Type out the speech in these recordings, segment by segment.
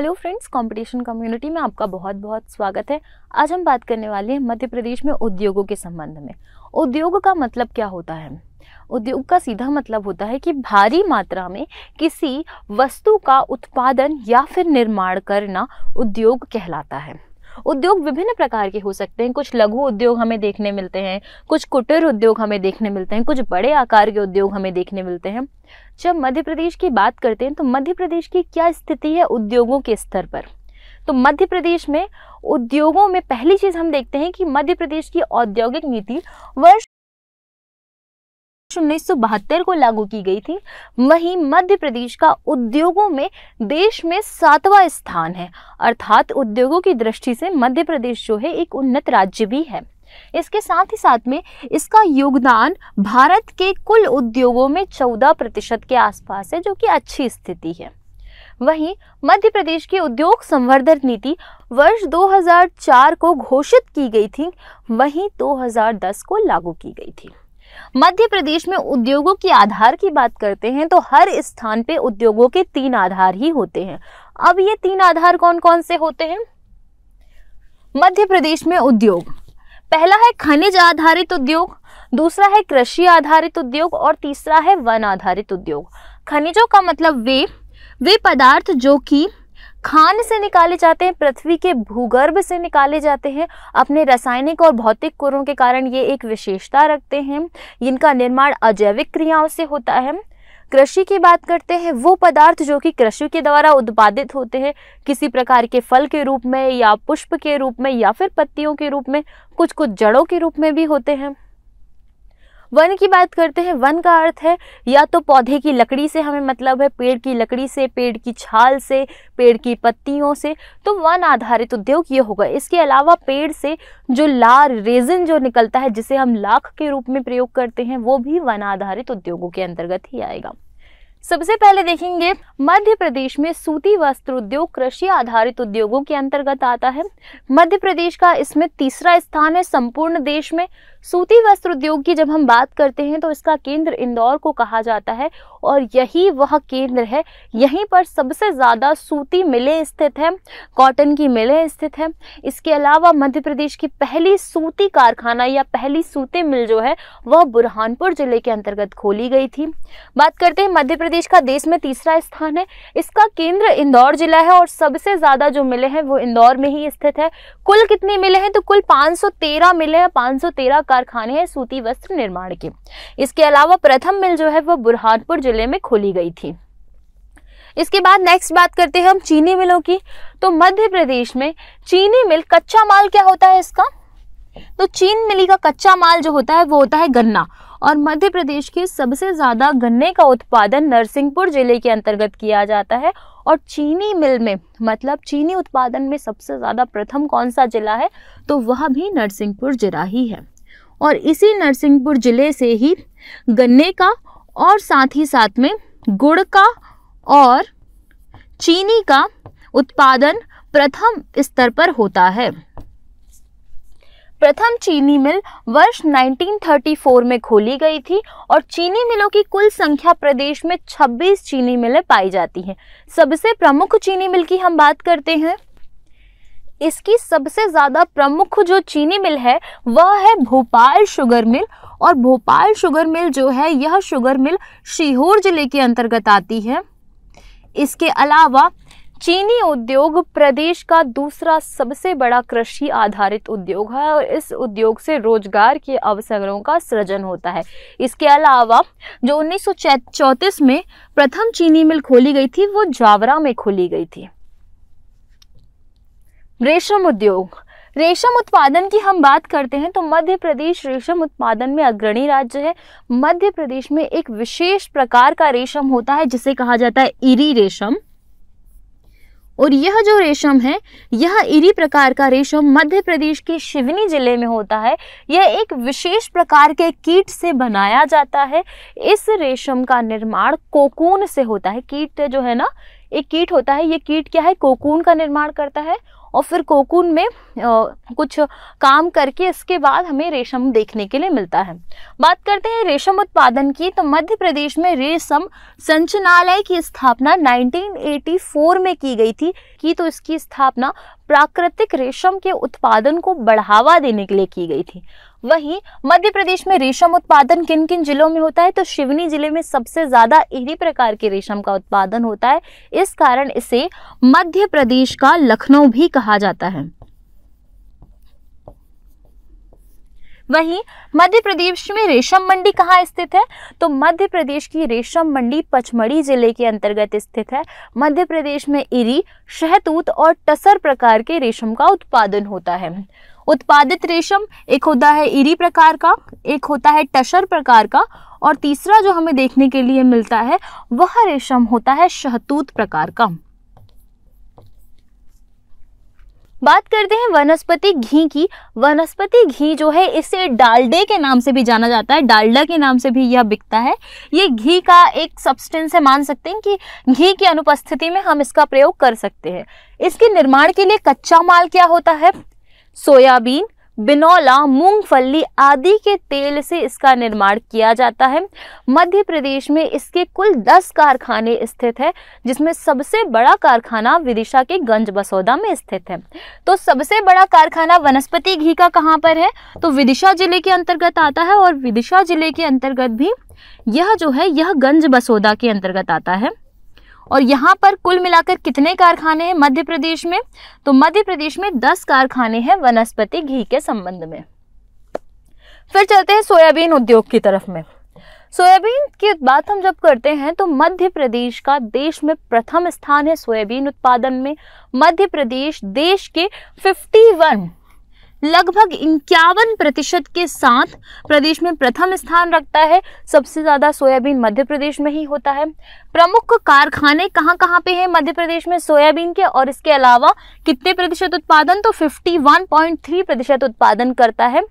Hello friends competition community में आपका बहुत बहुत स्वागत है। आज हम बात करने वाले हैं मध्य प्रदेश में उद्योगों के संबंध में। उद्योग का मतलब क्या होता है? उद्योग का सीधा मतलब होता है कि भारी मात्रा में किसी वस्तु का उत्पादन या फिर निर्माण करना उद्योग कहलाता है। उद्योग विभिन्न प्रकार के हो सकते हैं। कुछ लघु उद्योग हमें देखने मिलते हैं, कुछ कुटीर उद्योग हमें देखने मिलते हैं, कुछ बड़े आकार के उद्योग हमें देखने मिलते हैं। जब मध्य प्रदेश की बात करते हैं तो मध्य प्रदेश की क्या स्थिति है उद्योगों के स्तर पर? तो मध्य प्रदेश में उद्योगों में पहली चीज़ हम देखते हैं कि मध्य प्रदेश की औद्योगिक नीति वर्ष उन्नीस को लागू की गई थी। वहीं मध्य प्रदेश का उद्योगों में देश में सातवां स्थान है। अर्थात उद्योगों की दृष्टि से मध्य प्रदेश जो है, एक उन्नत राज्य भी है। इसके साथ ही साथ में इसका योगदान भारत के कुल उद्योगों में 14 प्रतिशत के आसपास है, जो कि अच्छी स्थिति है। वहीं मध्य प्रदेश की उद्योग संवर्धन नीति वर्ष 2004 को घोषित की गई थी। वहीं 2010 को लागू की गई थी। मध्य प्रदेश में उद्योगों के आधार की बात करते हैं तो हर स्थान पे उद्योगों के तीन आधार ही होते हैं। अब ये तीन आधार कौन कौन से होते हैं? मध्य प्रदेश में उद्योग। पहला है खनिज आधारित उद्योग, दूसरा है कृषि आधारित उद्योग और तीसरा है वन आधारित उद्योग। खनिजों का मतलब वे वे पदार्थ जो कि खान से निकाले जाते हैं, पृथ्वी के भूगर्भ से निकाले जाते हैं। अपने रासायनिक और भौतिक गुणों के कारण ये एक विशेषता रखते हैं। इनका निर्माण अजैविक क्रियाओं से होता है। कृषि की बात करते हैं, वो पदार्थ जो कि कृषि के द्वारा उत्पादित होते हैं, किसी प्रकार के फल के रूप में या पुष्प के रूप में या फिर पत्तियों के रूप में कुछ कुछ जड़ों के रूप में भी होते हैं। वन की बात करते हैं, वन का अर्थ है, या तो पौधे की लकड़ी से हमें मतलब है, पेड़ की लकड़ी से, पेड़ की छाल से, पेड़ की पत्तियों से तो वन आधारित उद्योग ये होगा। इसके अलावा पेड़ से जो लार, रेजिन जो निकलता है, जिसे हम लाख के रूप में प्रयोग करते हैं, वो भी वन आधारित उद्योगों के अंतर्गत ही आएगा। सबसे पहले देखेंगे, मध्य प्रदेश में सूती वस्त्र उद्योग कृषि आधारित उद्योगों के अंतर्गत आता है। मध्य प्रदेश का इसमें तीसरा स्थान है, संपूर्ण देश में। सूती वस्त्र उद्योग की जब हम बात करते हैं तो इसका केंद्र इंदौर को कहा जाता है और यही वह केंद्र है। यहीं पर सबसे ज़्यादा सूती मिलें स्थित है, कॉटन की मिलें स्थित है। इसके अलावा मध्य प्रदेश की पहली सूती कारखाना या पहली सूती मिल जो है, वह बुरहानपुर ज़िले के अंतर्गत खोली गई थी। बात करते हैं मध्य प्रदेश का देश में तीसरा स्थान है। इसका केंद्र इंदौर जिला है और सबसे ज़्यादा जो मिले हैं, वो इंदौर में ही स्थित है। कुल कितनी मिले हैं? तो कुल पाँच मिले हैं। पाँच सौ तेरह कारखाने हैं सूती वस्त्र निर्माण के। इसके अलावा प्रथम मिल जो है वो बुरहानपुर ज़िले में खोली गई थी। इसके बाद नेक्स्ट बात करते हैं हम चीनी मिलों की। तो मध्य प्रदेश में चीनी मिल कच्चा माल क्या होता है इसका? तो चीन मिली का कच्चा माल जो होता है वो होता है गन्ना। और मध्य प्रदेश के सबसे ज़्यादा गन्ने का उत्पादन नरसिंहपुर ज़िले के अंतर्गत किया जाता है। और चीनी मिल में मतलब चीनी उत्पादन में सबसे ज़्यादा प्रथम कौन सा जिला है? तो वह भी नरसिंहपुर जिला ही है। और इसी नरसिंहपुर ज़िले से ही गन्ने का और साथ ही साथ में गुड़ का और चीनी का उत्पादन प्रथम स्तर पर होता है। प्रथम चीनी मिल वर्ष 1934 में खोली गई थी और चीनी मिलों की कुल संख्या प्रदेश में 26 चीनी मिलें पाई जाती हैं। सबसे प्रमुख चीनी मिल की हम बात करते हैं। इसकी सबसे ज़्यादा प्रमुख जो चीनी मिल है, वह है भोपाल शुगर मिल। और भोपाल शुगर मिल जो है, यह शुगर मिल सीहोर ज़िले के अंतर्गत आती है। इसके अलावा चीनी उद्योग प्रदेश का दूसरा सबसे बड़ा कृषि आधारित उद्योग है और इस उद्योग से रोज़गार के अवसरों का सृजन होता है। इसके अलावा जो उन्नीस सौ चौंतीस में प्रथम चीनी मिल खोली गई थी, वो जावरा में खोली गई थी। रेशम उद्योग। रेशम उत्पादन की हम बात करते हैं तो मध्य प्रदेश रेशम उत्पादन में अग्रणी राज्य है। मध्य प्रदेश में एक विशेष प्रकार का रेशम होता है, जिसे कहा जाता है इरी रेशम। और यह जो रेशम है, यह इरी प्रकार का रेशम मध्य प्रदेश के शिवनी ज़िले में होता है। यह एक विशेष प्रकार के कीट से बनाया जाता है। इस रेशम का निर्माण कोकून से होता है। कीट जो है ना, एक कीट होता है, ये कीट क्या है? कोकून का निर्माण करता है। और फिर कोकून में आ, कुछ काम करके इसके बाद हमें रेशम देखने के लिए मिलता है। बात करते हैं रेशम उत्पादन की तो मध्य प्रदेश में रेशम संचनालय की स्थापना 1984 में की गई थी की तो इसकी स्थापना प्राकृतिक रेशम के उत्पादन को बढ़ावा देने के लिए की गई थी। वहीं मध्य प्रदेश में रेशम उत्पादन किन किन जिलों में होता है? तो शिवनी ज़िले में सबसे ज़्यादा इन्हीं प्रकार के रेशम का उत्पादन होता है। इस कारण इसे मध्य प्रदेश का लखनऊ भी कहा जाता है। वहीं मध्य प्रदेश में रेशम मंडी कहाँ स्थित है? तो मध्य प्रदेश की रेशम मंडी पचमढ़ी ज़िले के अंतर्गत स्थित है। मध्य प्रदेश में इरी, शहतूत और टसर प्रकार के रेशम का उत्पादन होता है। उत्पादित रेशम, एक होता है इरी प्रकार का, एक होता है टशर प्रकार का, और तीसरा जो हमें देखने के लिए मिलता है, वह रेशम होता है शहतूत प्रकार का। बात करते हैं वनस्पति घी की। वनस्पति घी जो है, इसे डालडे के नाम से भी जाना जाता है। डालडा के नाम से भी यह बिकता है। ये घी का एक सब्सटेंस है, मान सकते हैं कि घी की अनुपस्थिति में हम इसका प्रयोग कर सकते हैं। इसके निर्माण के लिए कच्चा माल क्या होता है? सोयाबीन बिनौला, मूंगफली आदि के तेल से इसका निर्माण किया जाता है। मध्य प्रदेश में इसके कुल 10 कारखाने स्थित है, जिसमें सबसे बड़ा कारखाना विदिशा के गंज बसौदा में स्थित है। तो सबसे बड़ा कारखाना वनस्पति घी का कहाँ पर है? तो विदिशा ज़िले के अंतर्गत आता है और विदिशा ज़िले के अंतर्गत भी यह जो है, यह गंज बसौदा के अंतर्गत आता है। और यहाँ पर कुल मिलाकर कितने कारखाने हैं मध्य प्रदेश में? तो मध्य प्रदेश में दस कारखाने हैं वनस्पति घी के संबंध में। फिर चलते हैं सोयाबीन उद्योग की तरफ़ में। सोयाबीन की बात हम जब करते हैं तो मध्य प्रदेश का देश में प्रथम स्थान है सोयाबीन उत्पादन में। मध्य प्रदेश देश के 51 लगभग इक्यावन प्रतिशत के साथ प्रदेश में प्रथम स्थान रखता है। सबसे ज़्यादा सोयाबीन मध्य प्रदेश में ही होता है। प्रमुख कारखाने कहाँ कहाँ पे हैं मध्य प्रदेश में सोयाबीन के? और इसके अलावा कितने प्रतिशत उत्पादन? तो 51.3 प्रतिशत उत्पादन करता है।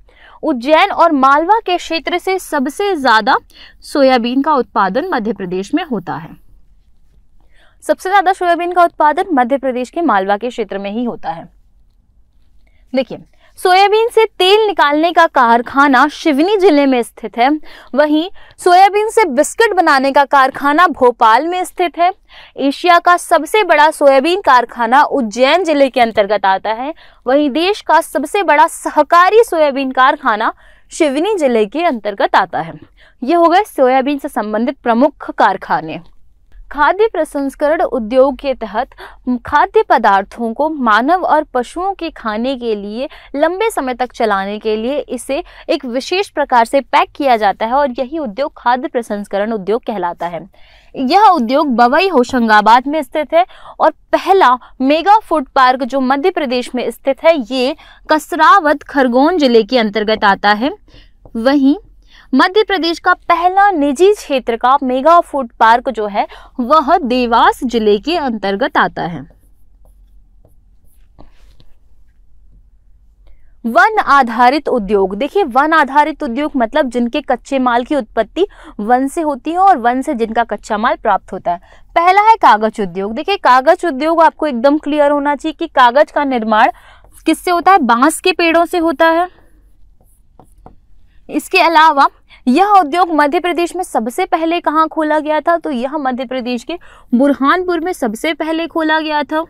उज्जैन और मालवा के क्षेत्र से सबसे ज़्यादा सोयाबीन का उत्पादन मध्य प्रदेश में होता है। सबसे ज़्यादा सोयाबीन का उत्पादन मध्य प्रदेश के मालवा के क्षेत्र में ही होता है। देखिए सोयाबीन से तेल निकालने का कारखाना शिवनी ज़िले में स्थित है। वहीं सोयाबीन से बिस्किट बनाने का कारखाना भोपाल में स्थित है। एशिया का सबसे बड़ा सोयाबीन कारखाना उज्जैन ज़िले के अंतर्गत आता है। वहीं देश का सबसे बड़ा सहकारी सोयाबीन कारखाना शिवनी ज़िले के अंतर्गत आता है। ये हो गए सोयाबीन से संबंधित प्रमुख कारखाने। खाद्य प्रसंस्करण उद्योग के तहत खाद्य पदार्थों को मानव और पशुओं के खाने के लिए लंबे समय तक चलाने के लिए इसे एक विशेष प्रकार से पैक किया जाता है और यही उद्योग खाद्य प्रसंस्करण उद्योग कहलाता है। यह उद्योग बवई होशंगाबाद में स्थित है और पहला मेगा फ़ूड पार्क जो मध्य प्रदेश में स्थित है, ये कसरावत खरगोन ज़िले के अंतर्गत आता है। वहीं मध्य प्रदेश का पहला निजी क्षेत्र का मेगा फ़ूड पार्क जो है, वह देवास ज़िले के अंतर्गत आता है। वन आधारित उद्योग। देखिए, वन आधारित उद्योग मतलब जिनके कच्चे माल की उत्पत्ति वन से होती है और वन से जिनका कच्चा माल प्राप्त होता है। पहला है कागज़ उद्योग। देखिए, कागज़ उद्योग आपको एकदम क्लियर होना चाहिए कि कागज़ का निर्माण किससे होता है? बाँस के पेड़ों से होता है। इसके अलावा यह उद्योग मध्य प्रदेश में सबसे पहले कहाँ खोला गया था? तो यह मध्य प्रदेश के बुरहानपुर में सबसे पहले खोला गया था।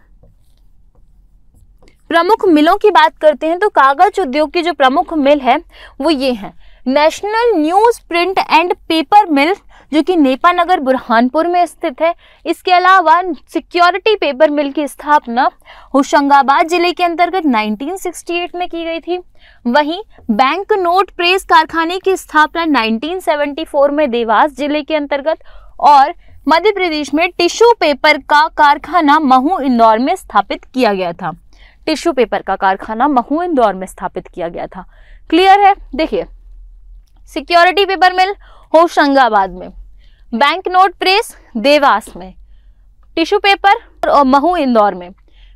प्रमुख मिलों की बात करते हैं तो कागज़ उद्योग की जो प्रमुख मिल है, वो ये है। National news print and paper mill जो कि नेपानगर बुरहानपुर में स्थित है। इसके अलावा सिक्योरिटी पेपर मिल की स्थापना होशंगाबाद ज़िले के अंतर्गत 1968 में की गई थी। वहीं बैंक नोट प्रेस कारखाने की स्थापना 1974 में देवास ज़िले के अंतर्गत और मध्य प्रदेश में टिश्यू पेपर का कारखाना महू इंदौर में स्थापित किया गया था। टिश्यू पेपर का कारखाना महू इंदौर में स्थापित किया गया था। क्लियर है? देखिए, सिक्योरिटी पेपर मिल होशंगाबाद में। बैंक नोट प्रेस देवास में टिश्यू पेपर और महू इंदौर में।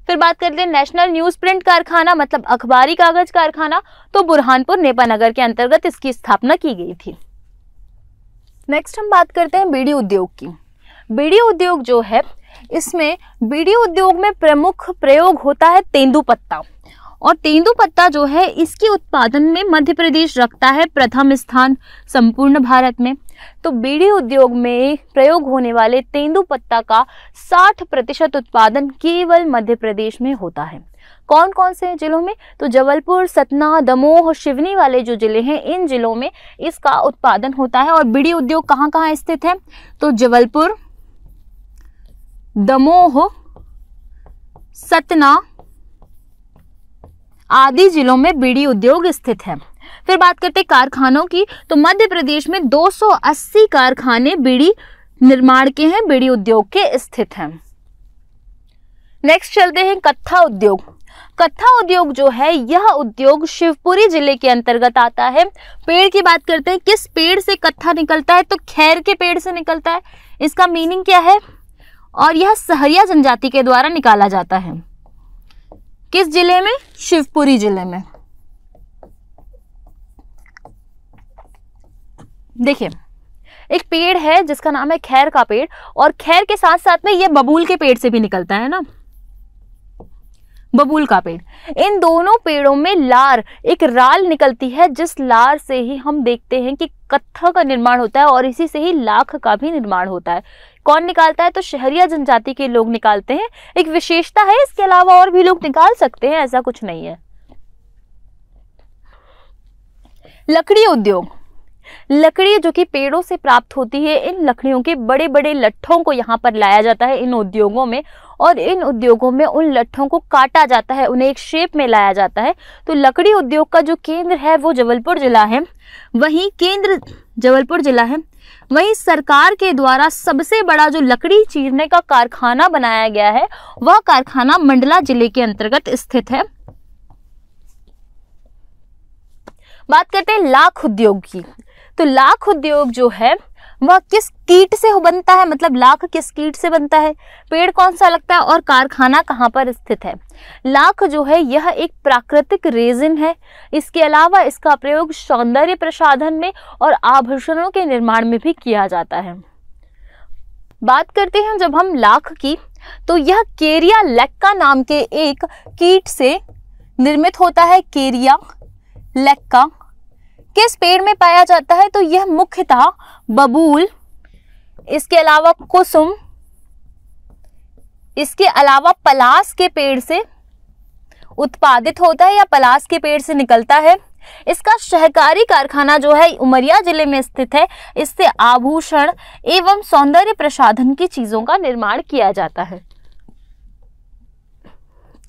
फिर बात करते हैं नेशनल न्यूज़ प्रिंट कारखाना मतलब अखबारी कागज़ कारखाना तो बुरहानपुर नेपानगर के अंतर्गत इसकी स्थापना की गई थी। नेक्स्ट हम बात करते हैं बीड़ी उद्योग की। बीड़ी उद्योग जो है, इसमें बीड़ी उद्योग में प्रमुख प्रयोग होता है तेंदुपत्ता। और तेंदुपत्ता जो है, इसके उत्पादन में मध्य प्रदेश रखता है प्रथम स्थान संपूर्ण भारत में। तो बीड़ी उद्योग में प्रयोग होने वाले तेंदुपत्ता का 60 प्रतिशत उत्पादन केवल मध्य प्रदेश में होता है। कौन कौन से जिलों में? तो जबलपुर, सतना, दमोह, शिवनी वाले जो ज़िले हैं, इन जिलों में इसका उत्पादन होता है। और बीड़ी उद्योग कहाँ कहाँ स्थित है? तो जबलपुर, दमोह, सतना आदि जिलों में बीड़ी उद्योग स्थित है। फिर बात करते हैं कारखानों की तो मध्य प्रदेश में 280 कारखाने बीड़ी निर्माण के हैं, बीड़ी उद्योग के स्थित हैं। नेक्स्ट चलते हैं कत्था उद्योग। कत्था उद्योग जो है, यह उद्योग शिवपुरी ज़िले के अंतर्गत आता है। पेड़ की बात करते हैं, किस पेड़ से कत्था निकलता है? तो खैर के पेड़ से निकलता है। इसका मीनिंग क्या है? और यह सहरिया जनजाति के द्वारा निकाला जाता है। किस ज़िले में? शिवपुरी ज़िले में। देखिए, एक पेड़ है जिसका नाम है खैर का पेड़, और खैर के साथ साथ में ये बबूल के पेड़ से भी निकलता है ना? बबूल का पेड़। इन दोनों पेड़ों में लार, एक राल निकलती है, जिस लार से ही हम देखते हैं कि कत्था का निर्माण होता है और इसी से ही लाख का भी निर्माण होता है। कौन निकालता है? तो शहरिया जनजाति के लोग निकालते हैं। एक विशेषता है, इसके अलावा और भी लोग निकाल सकते हैं, ऐसा कुछ नहीं है। लकड़ी उद्योग। लकड़ी जो कि पेड़ों से प्राप्त होती है, इन लकड़ियों के बड़े बड़े लट्ठों को यहाँ पर लाया जाता है। इन उद्योगों में और इन उद्योगों में उन लट्ठों को काटा जाता है, उन्हें एक शेप में लाया जाता है। तो लकड़ी उद्योग का जो केंद्र है, वो जबलपुर जिला है। वहीं केंद्र जबलपुर जिला है। वहीं सरकार के द्वारा सबसे बड़ा जो लकड़ी चीरने का कारखाना बनाया गया है, वह कारखाना मंडला ज़िले के अंतर्गत स्थित है। बात करते हैं लाख उद्योग की। तो लाख उद्योग जो है वह किस कीट से बनता है? मतलब लाख किस कीट से बनता है? पेड़ कौन सा लगता है और कारखाना कहाँ पर स्थित है? लाख जो है, यह एक प्राकृतिक रेजिन है। इसके अलावा इसका प्रयोग सौंदर्य प्रसाधन में और आभूषणों के निर्माण में भी किया जाता है। बात करते हैं जब हम लाख की तो यह केरिया लेक्का नाम के एक कीट से निर्मित होता है। केरिया लेक्का। किस पेड़ में पाया जाता है? तो यह मुख्यतः बबूल, इसके अलावा कुसुम, इसके अलावा पलास के पेड़ से उत्पादित होता है या पलास के पेड़ से निकलता है। इसका सहकारी कारखाना जो है, उमरिया ज़िले में स्थित है। इससे आभूषण एवं सौंदर्य प्रसाधन की चीज़ों का निर्माण किया जाता है।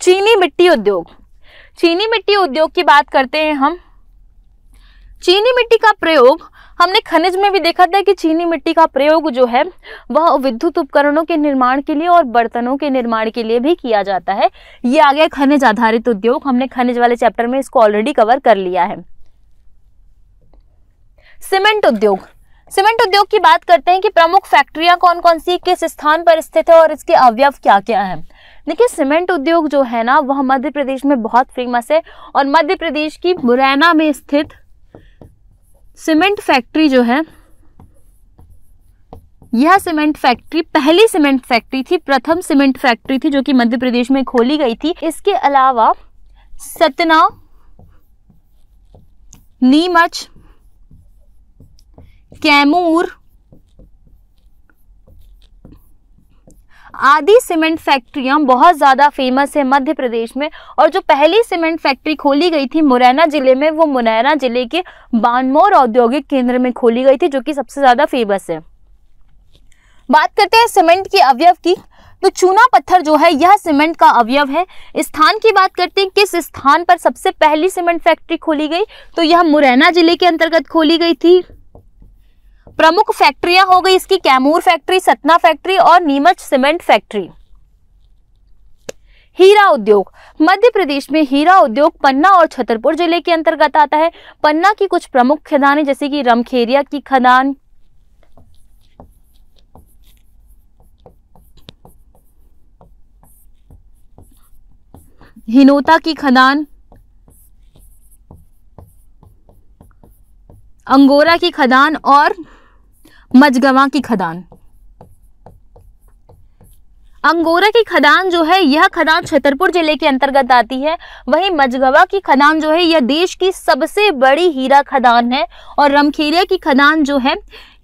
चीनी मिट्टी उद्योग। चीनी मिट्टी उद्योग की बात करते हैं हम। चीनी मिट्टी का प्रयोग, हमने खनिज में भी देखा था कि चीनी मिट्टी का प्रयोग जो है, वह विद्युत उपकरणों के निर्माण के लिए और बर्तनों के निर्माण के लिए भी किया जाता है। ये आ गया खनिज आधारित उद्योग, हमने खनिज वाले चैप्टर में इसको ऑलरेडी कवर कर लिया है। सीमेंट उद्योग। सीमेंट उद्योग की बात करते हैं कि प्रमुख फैक्ट्रियाँ कौन कौन सी, किस स्थान पर स्थित है और इसके अवयव क्या क्या है। देखिए, सीमेंट उद्योग जो है ना, वह मध्य प्रदेश में बहुत फ़ेमस है और मध्य प्रदेश की मुरैना में स्थित सीमेंट फैक्ट्री जो है, यह सीमेंट फैक्ट्री पहली सीमेंट फैक्ट्री थी, प्रथम सीमेंट फैक्ट्री थी जो कि मध्य प्रदेश में खोली गई थी। इसके अलावा सतना, नीमच, कैमूर आदि सीमेंट फैक्ट्रियाँ बहुत ज़्यादा फ़ेमस है मध्य प्रदेश में, और जो पहली सीमेंट फैक्ट्री खोली गई थी मुरैना ज़िले में, वो मुरैना ज़िले के बानमोर औद्योगिक केंद्र में खोली गई थी, जो कि सबसे ज़्यादा फ़ेमस है। बात करते हैं सीमेंट के अवयव की। तो चूना पत्थर जो है, यह सीमेंट का अवयव है। स्थान की बात करते हैं, किस स्थान पर सबसे पहली सीमेंट फैक्ट्री खोली गई? तो यह मुरैना ज़िले के अंतर्गत खोली गई थी। प्रमुख फैक्ट्रियाँ हो गई इसकी, कैमूर फैक्ट्री, सतना फैक्ट्री और नीमच सीमेंट फैक्ट्री। हीरा उद्योग। मध्य प्रदेश में हीरा उद्योग पन्ना और छतरपुर ज़िले के अंतर्गत आता है। पन्ना की कुछ प्रमुख खदानें, जैसे कि रमखेरिया की खदान। हिनोता की खदान। अंगोरा की खदान और मजगवा की खदान। अंगोरा की खदान जो है, यह खदान छतरपुर ज़िले के अंतर्गत आती है। वहीं मजगवा की खदान जो है, यह देश की सबसे बड़ी हीरा खदान है और रमखेरिया की खदान जो है,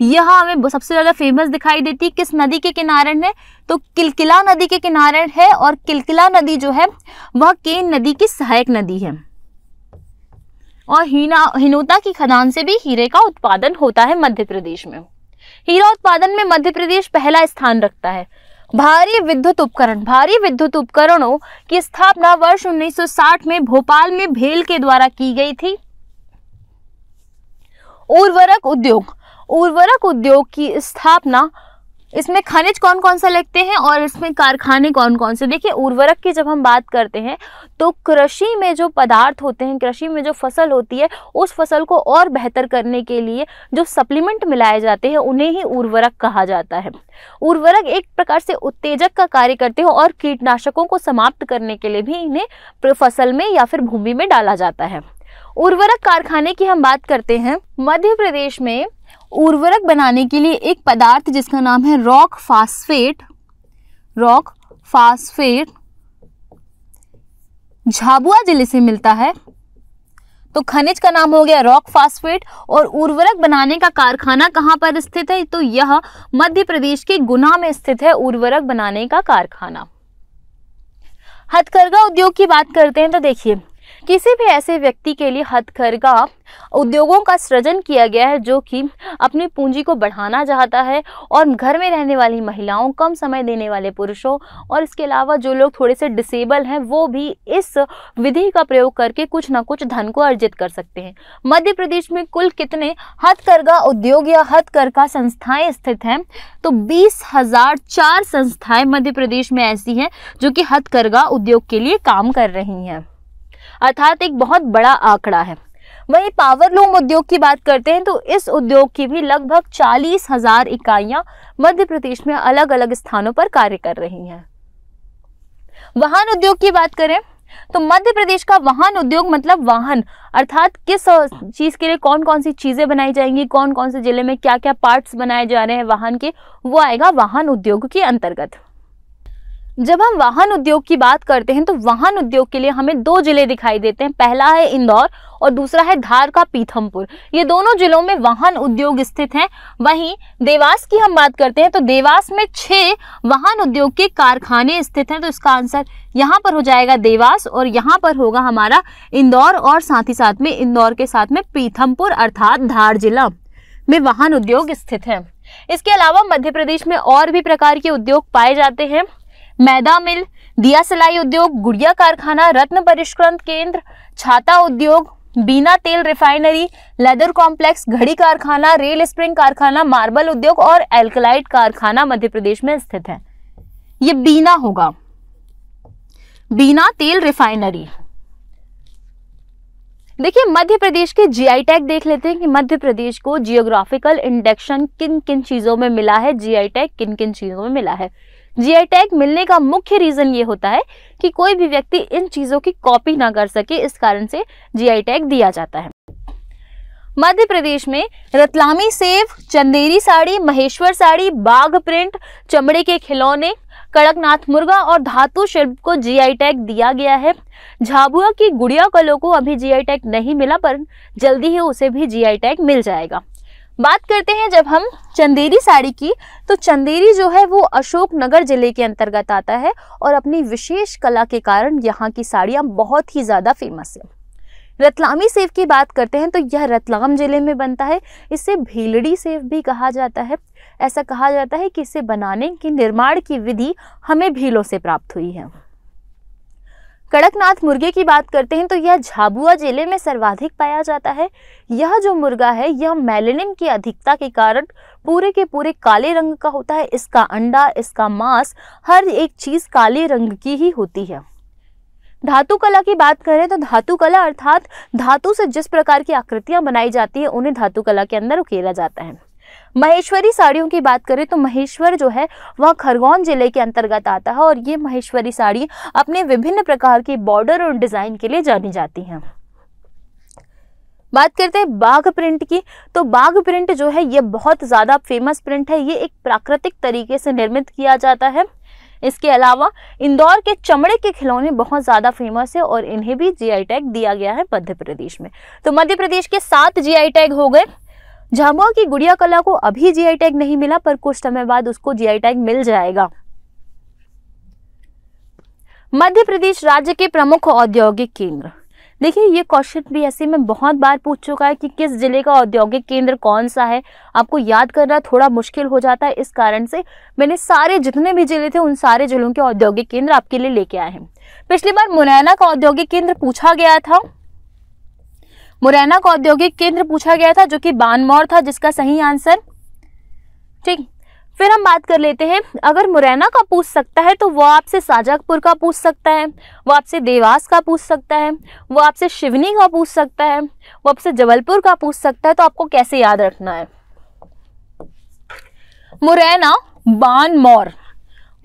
यह हमें सबसे ज़्यादा फ़ेमस दिखाई देती है। किस नदी के किनारे है? तो किलकिला नदी के किनारे है और किलकिला नदी जो है, वह केन नदी की सहायक नदी है। और हीना, हिनोता की खदान से भी हीरे का उत्पादन होता है मध्य प्रदेश में। हीरा उत्पादन में मध्य प्रदेश पहला स्थान रखता है। भारी विद्युत उपकरण, भारी विद्युत उपकरणों की स्थापना वर्ष 1960 में भोपाल में भेल के द्वारा की गई थी। उर्वरक उद्योग उर्वरक उद्योग की स्थापना इसमें खनिज कौन कौन सा लगते हैं और इसमें कारखाने कौन कौन से? देखिए, उर्वरक की जब हम बात करते हैं तो कृषि में जो पदार्थ होते हैं, कृषि में जो फ़सल होती है, उस फ़सल को और बेहतर करने के लिए जो सप्लीमेंट मिलाए जाते हैं, उन्हें ही उर्वरक कहा जाता है। उर्वरक एक प्रकार से उत्तेजक का कार्य करते हैं और कीटनाशकों को समाप्त करने के लिए भी इन्हें फ़सल में या फिर भूमि में डाला जाता है। उर्वरक कारखाने की हम बात करते हैं, मध्य प्रदेश में उर्वरक बनाने के लिए एक पदार्थ जिसका नाम है rock phosphate rock phosphate Jhabua ज़िले से मिलता है। तो खनिज का नाम हो गया रॉक फास्फेट और उर्वरक बनाने का कारखाना कहाँ पर स्थित है? तो यह मध्य प्रदेश के गुना में स्थित है उर्वरक बनाने का कारखाना। हथकरघा उद्योग की बात करते हैं तो देखिए किसी भी ऐसे व्यक्ति के लिए हथकरघा उद्योगों का सृजन किया गया है, जो कि अपनी पूंजी को बढ़ाना चाहता है और घर में रहने वाली महिलाओं, कम समय देने वाले पुरुषों और इसके अलावा जो लोग थोड़े से डिसेबल हैं, वो भी इस विधि का प्रयोग करके कुछ ना कुछ धन को अर्जित कर सकते हैं। मध्य प्रदेश में कुल कितने हथकरघा उद्योग या हथकरघा संस्थाएँ स्थित हैं? तो बीस हज़ार चार संस्थाएँ मध्य प्रदेश में ऐसी हैं, जो कि हथकरघा उद्योग के लिए काम कर रही हैं। अर्थात एक बहुत बड़ा आंकड़ा है। वहीं पावर लूम उद्योग की बात करते हैं तो इस उद्योग की भी लगभग चालीस हज़ार इकाइयाँ मध्य प्रदेश में अलग अलग स्थानों पर कार्य कर रही हैं। वाहन उद्योग की बात करें तो मध्य प्रदेश का वाहन उद्योग मतलब वाहन, अर्थात किस चीज़ के लिए कौन कौन सी चीज़ें बनाई जाएँगी कौन कौन से ज़िले में क्या क्या पार्ट्स बनाए जा रहे हैं वाहन के, वो आएगा वाहन उद्योग के अंतर्गत। जब हम वाहन उद्योग की बात करते हैं तो वाहन उद्योग के लिए हमें दो ज़िले दिखाई देते हैं। पहला है इंदौर और दूसरा है धार का पीथमपुर। ये दोनों जिलों में वाहन उद्योग स्थित हैं। वहीं देवास की हम बात करते हैं तो देवास में छह वाहन उद्योग के कारखाने स्थित हैं। तो इसका आंसर यहाँ पर हो जाएगा देवास और यहाँ पर होगा हमारा इंदौर और साथ ही साथ में इंदौर के साथ में पीथमपुर अर्थात धार जिला में वाहन उद्योग स्थित है। इसके अलावा मध्य प्रदेश में और भी प्रकार के उद्योग पाए जाते हैं। मैदा मिल, दिया सिलाई उद्योग, गुड़िया कारखाना, रत्न परिष्करण केंद्र, छाता उद्योग, बीना तेल रिफाइनरी, लेदर कॉम्प्लेक्स, घड़ी कारखाना, रेल स्प्रिंग कारखाना, मार्बल उद्योग और एल्कलाइट कारखाना मध्य प्रदेश में स्थित है। ये बीना होगा। बीना तेल रिफाइनरी। देखिए, मध्य प्रदेश के जीआई टैग देख लेते हैं कि मध्य प्रदेश को जियोग्राफिकल इंडेक्शन किन किन चीज़ों में मिला है? जीआई टैग किन किन चीज़ों में मिला है? जीआई टैग मिलने का मुख्य रीजन ये होता है कि कोई भी व्यक्ति इन चीज़ों की कॉपी ना कर सके, इस कारण से जीआई टैग दिया जाता है। मध्य प्रदेश में रतलामी सेव, चंदेरी साड़ी, महेश्वर साड़ी, बाघ प्रिंट चमड़े के खिलौने, कड़कनाथ मुर्गा और धातु शिल्प को जीआई टैग दिया गया है। झाबुआ की गुड़िया कलों को अभी जीआई टैग नहीं मिला, पर जल्दी ही उसे भी जीआई टैग मिल जाएगा। बात करते हैं जब हम चंदेरी साड़ी की तो चंदेरी जो है वो अशोक नगर ज़िले के अंतर्गत आता है और अपनी विशेष कला के कारण यहाँ की साड़ियाँ बहुत ही ज़्यादा फ़ेमस है। रतलामी सेव की बात करते हैं तो यह रतलाम ज़िले में बनता है। इसे भीलड़ी सेव भी कहा जाता है। ऐसा कहा जाता है कि इसे बनाने की निर्माण की विधि हमें भीलों से प्राप्त हुई है। कड़कनाथ मुर्गे की बात करते हैं तो यह झाबुआ ज़िले में सर्वाधिक पाया जाता है। यह जो मुर्गा है, यह मेलेनिन की अधिकता के कारण पूरे के पूरे काले रंग का होता है। इसका अंडा, इसका मांस, हर एक चीज़ काले रंग की ही होती है। धातु कला की बात करें तो धातु कला अर्थात धातु से जिस प्रकार की आकृतियाँ बनाई जाती है, उन्हें धातु कला के अंदर उकेला जाता है। महेश्वरी साड़ियों की बात करें तो महेश्वर जो है, वह खरगोन ज़िले के अंतर्गत आता है और ये महेश्वरी साड़ी अपने विभिन्न प्रकार के बॉर्डर और डिज़ाइन के लिए जानी जाती हैं। बात करते हैं बाघ प्रिंट की तो बाघ प्रिंट जो है, ये बहुत ज़्यादा फ़ेमस प्रिंट है। ये एक प्राकृतिक तरीके से निर्मित किया जाता है। इसके अलावा इंदौर के चमड़े के खिलौने बहुत ज़्यादा फ़ेमस है और इन्हें भी जीआई टैग दिया गया है मध्य प्रदेश में। तो मध्य प्रदेश के सात जीआई टैग हो गए। झाबुआ की गुड़िया कला को अभी जीआई टैग नहीं मिला, पर कुछ समय बाद उसको जीआई टैग मिल जाएगा। मध्य प्रदेश राज्य के प्रमुख औद्योगिक केंद्र। देखिए, ये क्वेश्चन भी ऐसे में बहुत बार पूछ चुका है कि किस ज़िले का औद्योगिक केंद्र कौन सा है। आपको याद करना थोड़ा मुश्किल हो जाता है, इस कारण से मैंने सारे जितने भी ज़िले थे, उन सारे जिलों के औद्योगिक केंद्र आपके लिए लेके आए हैं। पिछली बार मुरैना का औद्योगिक केंद्र पूछा गया था। मुरैना का औद्योगिक केंद्र पूछा गया था, जो कि बानमौर था, जिसका सही आंसर? ठीक। फिर हम बात कर लेते हैं, अगर मुरैना का पूछ सकता है तो वो आपसे साजापुर का पूछ सकता है, वो आपसे देवास का पूछ सकता है, वो आपसे शिवनी का पूछ सकता है, वो आपसे जबलपुर का पूछ सकता है तो आपको कैसे याद रखना है? मुरैना, बानमौर।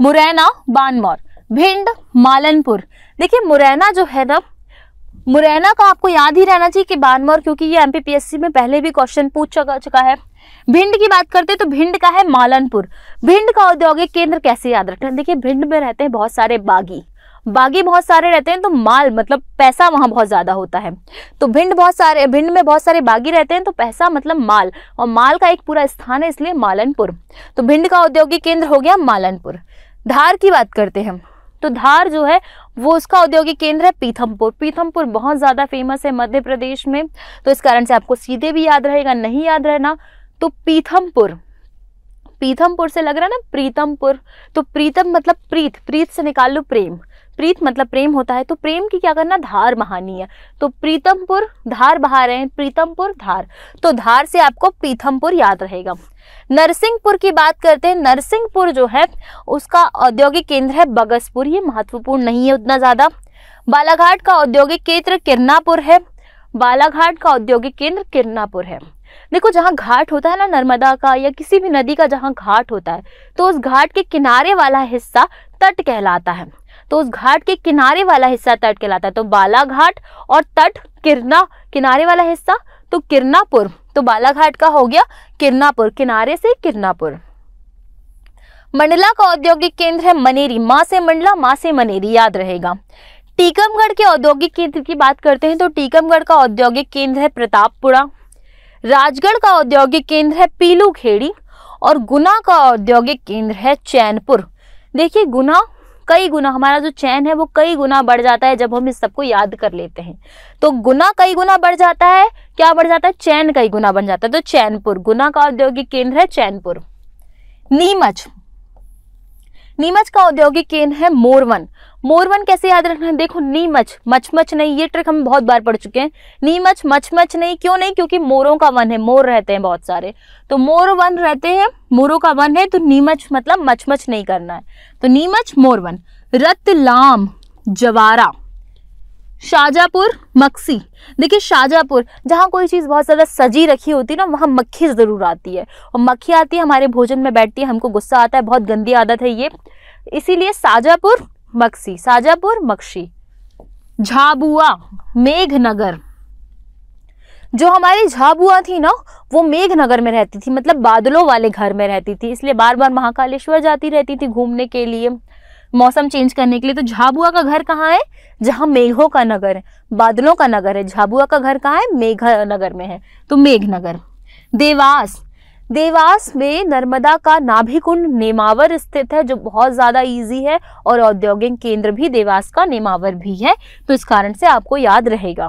मुरैना, बानमौर। भिंड, मालनपुर। देखिए, मुरैना जो है ना मुरैना का आपको याद ही रहना चाहिए कि बानमौर, क्योंकि ये एमपीपीएससी में पहले भी क्वेश्चन पूछ चुका चुका है। भिंड की बात करते हैं तो भिंड का है मालनपुर। भिंड का औद्योगिक केंद्र कैसे याद रखना देखिए, भिंड में रहते हैं बहुत सारे बागी। बागी बहुत सारे रहते हैं तो माल मतलब पैसा वहाँ बहुत ज़्यादा होता है। तो भिंड बहुत सारे, भिंड में बहुत सारे बागी रहते हैं तो पैसा मतलब माल। और माल का एक पूरा स्थान है, इसलिए मालनपुर। तो भिंड का औद्योगिक केंद्र हो गया मालनपुर। धार की बात करते हैं तो धार जो है, वो उसका औद्योगिक केंद्र है पीथमपुर। पीथमपुर बहुत ज़्यादा फ़ेमस है मध्य प्रदेश में तो इस कारण से आपको सीधे भी याद रहेगा, नहीं याद रहना। तो पीथमपुर पीथमपुर से लग रहा है ना, प्रीतमपुर। तो प्रीतम मतलब प्रीत प्रीत से निकाल लो प्रेम। प्रीत मतलब प्रेम होता है तो प्रेम की क्या करना, धार बहानी है। तो प्रीतमपुर, धार बहा रहे हैं, प्रीतमपुर, धार। तो धार से आपको पीथमपुर याद रहेगा। नरसिंहपुर की बात करते हैं। नरसिंहपुर जो है, उसका औद्योगिक केंद्र है बगसपुर। ये महत्वपूर्ण नहीं है उतना ज़्यादा। बालाघाट का औद्योगिक केंद्र किरनापुर है। बालाघाट का औद्योगिक केंद्र किरनापुर है। देखो, जहाँ घाट होता है ना, नर्मदा का या किसी भी नदी का जहाँ घाट होता है तो उस घाट के किनारे वाला हिस्सा तट कहलाता है। तो उस घाट के किनारे वाला हिस्सा तट कहलाता है। तो बालाघाट और तट किरना, किनारे वाला हिस्सा तो किरनापुर। तो बालाघाट का हो गया किरनापुर, किनारे से किरनापुर। मंडला का औद्योगिक केंद्र है मनेरी, माँ से मंडला, माँ से मनेरी, याद रहेगा। टीकमगढ़ के औद्योगिक केंद्र की बात करते हैं तो टीकमगढ़ का औद्योगिक केंद्र है प्रतापपुरा, राजगढ़ का औद्योगिक केंद्र है पीलू खेड़ी और गुना का औद्योगिक केंद्र है चैनपुर। देखिए, गुना कई गुना, हमारा जो चैन है वो कई गुना बढ़ जाता है जब हम इस सबको याद कर लेते हैं। तो गुना कई गुना बढ़ जाता है, क्या बढ़ जाता है? चैन कई गुना बन जाता है। तो चैनपुर, गुना का औद्योगिक केंद्र है चैनपुर। नीमच नीमच का औद्योगिक केंद्र है मोरवन। मोरवन कैसे याद रखना है? देखो, नीमच। मचमच नहीं, ये ट्रिक हम बहुत बार पढ़ चुके हैं। नीमच, मचमच नहीं, क्यों नहीं? क्योंकि मोरों का वन है, मोर रहते हैं बहुत सारे। तो मोर वन रहते हैं, मोरों का वन है तो नीमच मतलब मचमच नहीं करना है। तो नीमच, मोरवन। रतलाम, जवारा। शाजापुर, मक्सी। देखिए, शाजापुर, जहाँ कोई चीज़ बहुत ज़्यादा सजी रखी होती है ना, वहाँ मक्खी ज़रूर आती है। और मक्खी आती है, हमारे भोजन में बैठती है, हमको गुस्सा आता है, बहुत गंदी आदत है ये। इसीलिए साजापुर मक्सी, साजापुर मक्सी, झाबुआ, मेघनगर। जो हमारी झाबुआ थी ना, वो मेघनगर में रहती थी मतलब बादलों वाले घर में रहती थी, इसलिए बार बार महाकालेश्वर जाती रहती थी घूमने के लिए। मौसम चेंज करने के लिए तो झाबुआ का घर कहाँ है? जहाँ मेघों का नगर है बादलों का नगर है। झाबुआ का घर कहाँ है? मेघ नगर में है। तो मेघनगर। देवास देवास में नर्मदा का नाभिकुंड नेमावर स्थित है, जो बहुत ज़्यादा इजी है और औद्योगिक केंद्र भी देवास का नेमावर भी है। तो इस कारण से आपको याद रहेगा।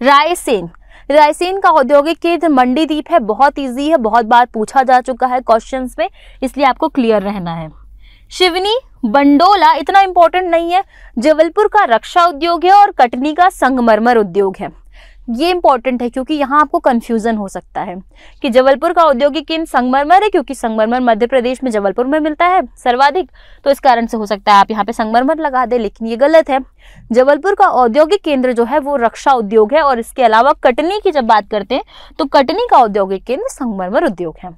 रायसेन। रायसेन का औद्योगिक केंद्र मंडी द्वीप है, बहुत इजी है, बहुत बार पूछा जा चुका है क्वेश्चंस में, इसलिए आपको क्लियर रहना है। शिवनी, बंडोला इतना इंपॉर्टेंट नहीं है, जबलपुर का रक्षा उद्योग है और कटनी का संगमरमर उद्योग है। ये इंपॉर्टेंट है क्योंकि यहाँ आपको कंफ्यूजन हो सकता है कि जबलपुर का औद्योगिक केंद्र संगमरमर है क्योंकि संगमरमर मध्य प्रदेश में जबलपुर में मिलता है, सर्वाधिक। तो इस कारण से हो सकता है आप यहाँ पे संगमरमर लगा दे, लेकिन ये गलत है। जबलपुर का औद्योगिक केंद्र जो है वो रक्षा उद्योग है और इसके अलावा कटनी की जब बात करते हैं तो कटनी का औद्योगिक केंद्र संगमरमर उद्योग है।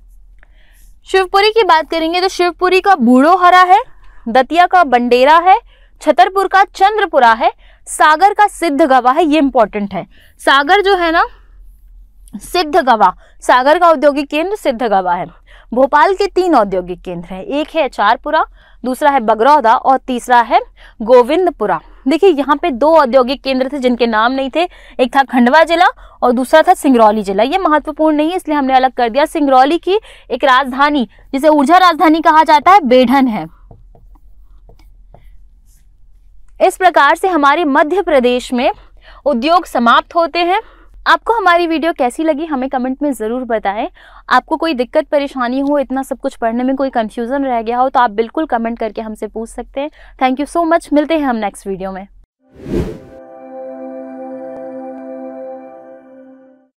शिवपुरी की बात करेंगे तो शिवपुरी का बूढ़ोहरा है, दतिया का बंडेरा है, छतरपुर का चंद्रपुरा है सागर का सिद्ध गवाह है, ये इंपॉर्टेंट है। सागर जो है ना, सिद्ध गवा सागर का औद्योगिक केंद्र सिद्ध गवाह है। भोपाल के तीन औद्योगिक केंद्र हैं, एक है अचारपुरा, दूसरा है बगरौदा और तीसरा है गोविंदपुरा। देखिए, यहाँ पे दो औद्योगिक केंद्र थे जिनके नाम नहीं थे, एक था खंडवा जिला और दूसरा था सिंगरौली जिला। ये महत्वपूर्ण नहीं है, इसलिए हमने अलग कर दिया। सिंगरौली की एक राजधानी, जिसे ऊर्जा राजधानी कहा जाता है, बेढन है। इस प्रकार से हमारे मध्य प्रदेश में उद्योग समाप्त होते हैं। आपको हमारी वीडियो कैसी लगी, हमें कमेंट में ज़रूर बताएँ। आपको कोई दिक्कत, परेशानी हो, इतना सब कुछ पढ़ने में कोई कंफ्यूजन रह गया हो तो आप बिल्कुल कमेंट करके हमसे पूछ सकते हैं। थैंक यू सो मच मिलते हैं हम नेक्स्ट वीडियो में।